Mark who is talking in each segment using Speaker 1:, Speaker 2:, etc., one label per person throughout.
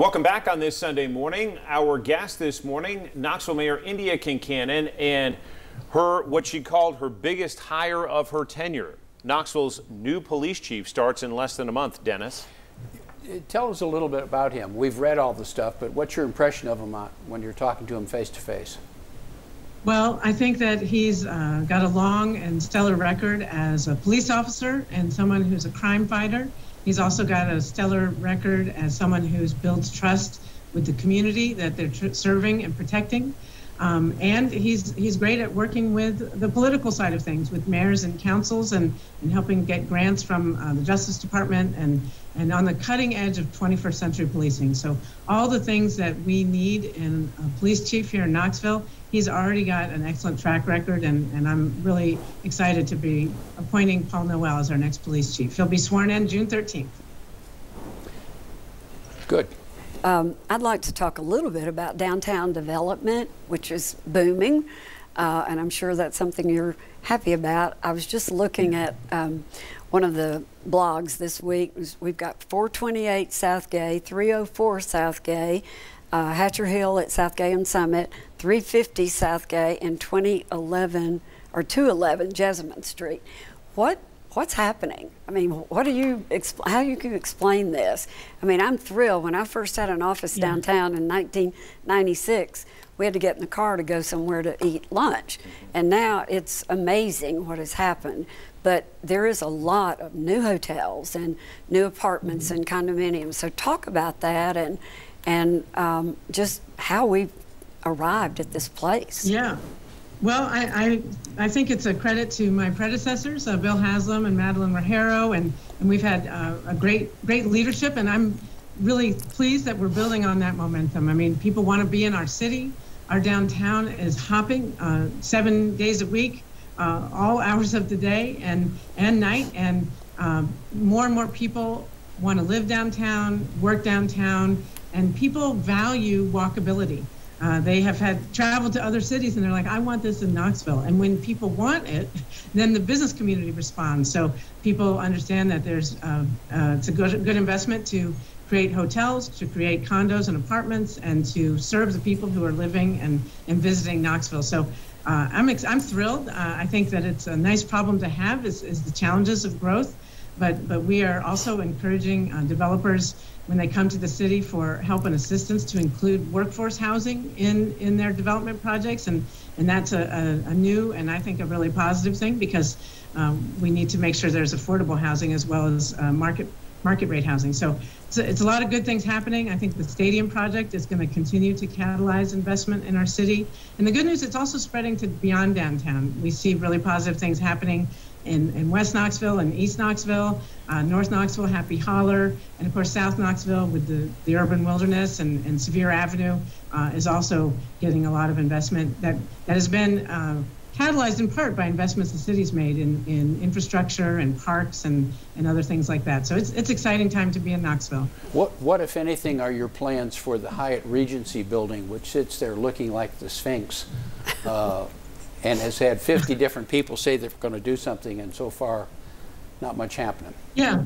Speaker 1: Welcome back on this Sunday morning. Our guest this morning, Knoxville Mayor Indya Kincannon, and her what she called her biggest hire of her tenure. Knoxville's new police chief starts in less than a month. Dennis,
Speaker 2: tell us a little bit about him. We've read all the stuff, but what's your impression of him when you're talking to him face to face?
Speaker 3: Well, I think that he's uh, got a long and stellar record as a police officer and someone who's a crime fighter. He's also got a stellar record as someone who's built trust with the community that they're serving and protecting. Um, and he's he's great at working with the political side of things, with mayors and councils, and, and helping get grants from uh, the Justice Department, and and on the cutting edge of 21st century policing. So all the things that we need in a police chief here in Knoxville, he's already got an excellent track record, and, and I'm really excited to be appointing Paul Noel as our next police chief. He'll be sworn in June 13th.
Speaker 2: Good.
Speaker 4: Um, I'd like to talk a little bit about downtown development, which is booming, uh, and I'm sure that's something you're happy about. I was just looking at um, one of the blogs this week. We've got 428 South Gay, 304 South Gay, uh, Hatcher Hill at South Gay and Summit, 350 South Gay, and 2011 or 211 Jessamine Street. What what's happening? I mean, what do you how you can explain this? I mean, I'm thrilled. When I first had an office yeah. downtown in 1996, we had to get in the car to go somewhere to eat lunch, and now it's amazing what has happened. But there is a lot of new hotels and new apartments mm -hmm. and condominiums. So talk about that and and um, just how we've arrived at this place.
Speaker 3: Yeah. Well, I, I, I, think it's a credit to my predecessors, uh, Bill Haslam and Madeline Rogero, and, and we've had uh, a great great leadership, and I'm really pleased that we're building on that momentum. I mean, people want to be in our city. Our downtown is hopping uh, seven days a week, uh, all hours of the day and and night, and um, more and more people want to live downtown, work downtown, and people value walkability. Uh, they have had traveled to other cities and they're like, I want this in Knoxville. And when people want it, then the business community responds. So people understand that there's uh, uh, it's a good, good investment to create hotels, to create condos and apartments, and to serve the people who are living and, and visiting Knoxville. So uh, I'm ex- I'm thrilled. Uh, I think that it's a nice problem to have is, is the challenges of growth, but but we are also encouraging uh, developers when they come to the city for help and assistance to include workforce housing in, in their development projects. And, and that's a, a, a new and I think a really positive thing because um, we need to make sure there's affordable housing as well as uh, market market rate housing. So it's a, it's a lot of good things happening. I think the stadium project is going to continue to catalyze investment in our city. And the good news, it's also spreading to beyond downtown. We see really positive things happening in, in West Knoxville and East Knoxville, uh, North Knoxville, Happy Holler, and of course South Knoxville with the, the urban wilderness and, and Sevier Avenue uh, is also getting a lot of investment that, that has been uh, catalyzed in part by investments the city's made in, in infrastructure and parks and, and other things like that. So it's it's exciting time to be in Knoxville.
Speaker 2: What what if anything are your plans for the Hyatt Regency building, which sits there looking like the Sphinx? And has had 50 different people say they're going to do something, and so far, not much happening.
Speaker 3: Yeah.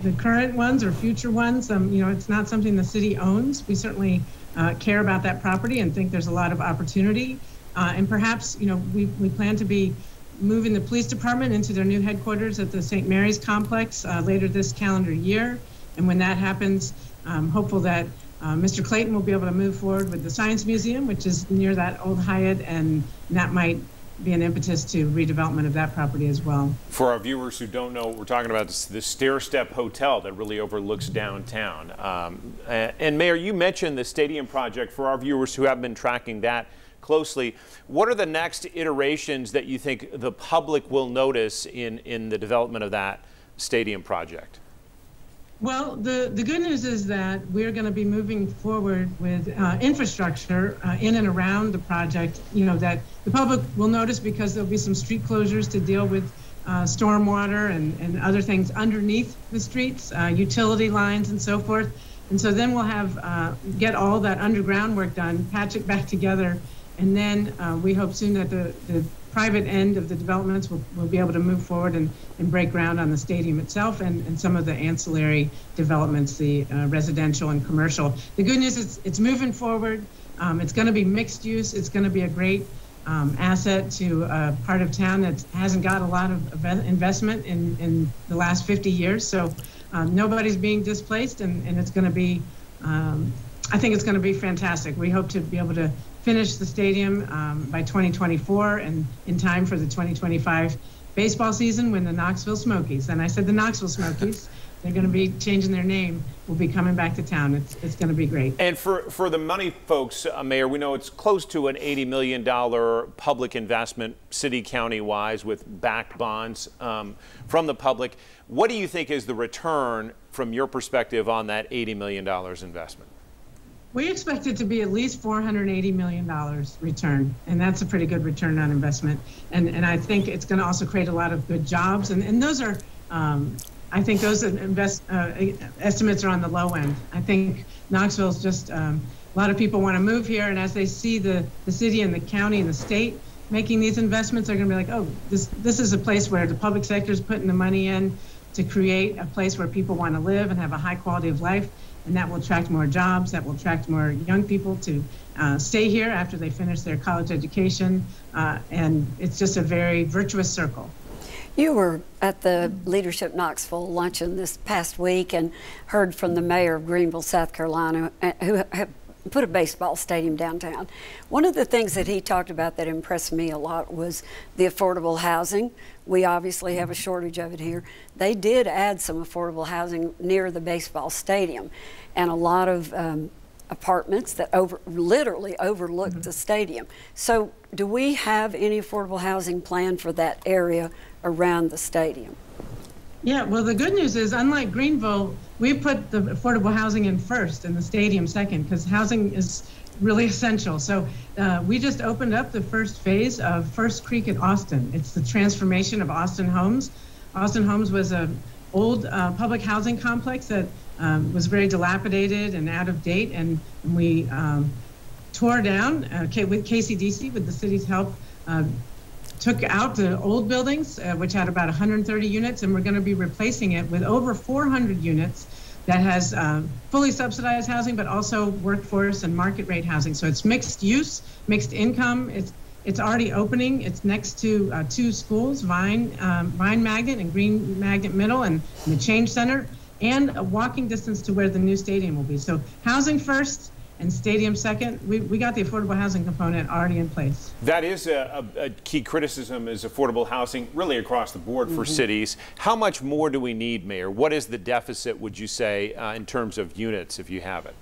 Speaker 3: The current ones or future ones, um, you know, it's not something the city owns. We certainly uh, care about that property and think there's a lot of opportunity. Uh, and perhaps, you know, we, we plan to be moving the police department into their new headquarters at the St. Mary's complex uh, later this calendar year. And when that happens, I'm hopeful that uh, Mr. Clayton will be able to move forward with the Science Museum, which is near that old Hyatt, and that might be an impetus to redevelopment of that property as well.
Speaker 1: For our viewers who don't know, what we're talking about this, this stair step hotel that really overlooks downtown. Um, and Mayor, you mentioned the stadium project. For our viewers who have been tracking that closely, what are the next iterations that you think the public will notice in, in the development of that stadium project?
Speaker 3: Well, the, the good news is that we're going to be moving forward with uh, infrastructure uh, in and around the project, you know, that the public will notice because there'll be some street closures to deal with uh, stormwater and, and other things underneath the streets, uh, utility lines and so forth. And so then we'll have, uh, get all that underground work done, patch it back together, and then uh, we hope soon that the, the private end of the developments will, will be able to move forward and, and break ground on the stadium itself and, and some of the ancillary developments, the uh, residential and commercial. The good news is it's moving forward. Um, it's going to be mixed use. It's going to be a great um, asset to a part of town that hasn't got a lot of investment in, in the last 50 years. So um, nobody's being displaced, and, and it's going to be, um, I think it's going to be fantastic. We hope to be able to finish the stadium um, by 2024 and in time for the 2025 baseball season when the Knoxville Smokies, and I said the Knoxville Smokies, they're going to be changing their name, will be coming back to town. It's, it's going to be great.
Speaker 1: And for, for the money folks, uh, Mayor, we know it's close to an $80 million public investment, city, county wise, with backed bonds um, from the public. What do you think is the return from your perspective on that $80 million investment?
Speaker 3: We expect it to be at least $480 million return, and that's a pretty good return on investment. And, and I think it's going to also create a lot of good jobs. And, and those are um, I think those invest, uh, estimates are on the low end. I think Knoxville's just um, a lot of people want to move here, and as they see the the city and the county and the state making these investments, they're going to be like, oh, this this is a place where the public sector is putting the money in to create a place where people want to live and have a high quality of life, and that will attract more jobs. That will attract more young people to uh, stay here after they finish their college education, uh, and it's just a very virtuous circle.
Speaker 4: You were at the Leadership Knoxville luncheon this past week and heard from the mayor of Greenville, South Carolina, uh, who put a baseball stadium downtown. One of the things that he talked about that impressed me a lot was the affordable housing. We obviously have a shortage of it here. They did add some affordable housing near the baseball stadium, and a lot of um, apartments that over literally overlook mm -hmm. the stadium. So, do we have any affordable housing plan for that area around the stadium?
Speaker 3: Yeah, well, the good news is, unlike Greenville, we put the affordable housing in first and the stadium second because housing is really essential. So uh, we just opened up the first phase of First Creek in Austin. It's the transformation of Austin Homes. Austin Homes was a old uh, public housing complex that um, was very dilapidated and out of date, and we um, tore down uh, with KCDC, with the city's help, uh, took out the old buildings, uh, which had about 130 units, and we're going to be replacing it with over 400 units that has uh, fully subsidized housing, but also workforce and market rate housing. So it's mixed use, mixed income. It's it's already opening. It's next to uh, two schools, Vine um, Vine Magnet and Green Magnet Middle, and, and the Change Center and a walking distance to where the new stadium will be. So housing first and stadium second. We, we got the affordable housing component already in place.
Speaker 1: That is a, a, a key criticism is affordable housing really across the board for mm -hmm. cities. How much more do we need, Mayor? What is the deficit, would you say, uh, in terms of units, if you have it?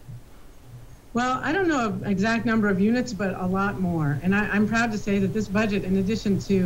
Speaker 3: Well, I don't know an exact number of units, but a lot more. And I, am proud to say that this budget, in addition to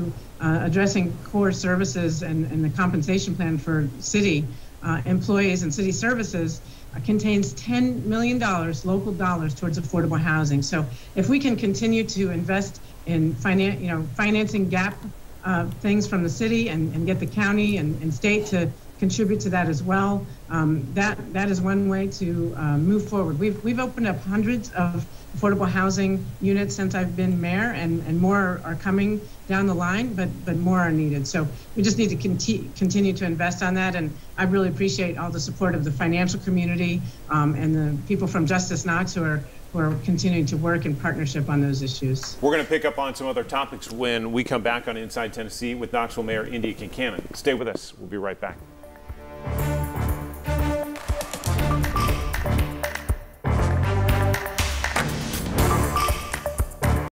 Speaker 3: uh, addressing core services and, and the compensation plan for city, uh, employees and city services contains $10 million local dollars towards affordable housing. So if we can continue to invest in finan- you know, financing gap uh, things from the city and, and get the county and, and state to contribute to that as well. Um, that that is one way to uh, move forward. We've we've opened up hundreds of affordable housing units since I've been mayor, and, and more are coming down the line, but but more are needed. So we just need to conti- continue to invest on that, and I really appreciate all the support of the financial community um, and the people from Justice Knox who are who are continuing to work in partnership on those issues.
Speaker 1: We're going to pick up on some other topics when we come back on Inside Tennessee with Knoxville Mayor Indya Kincannon. Stay with us. We'll be right back.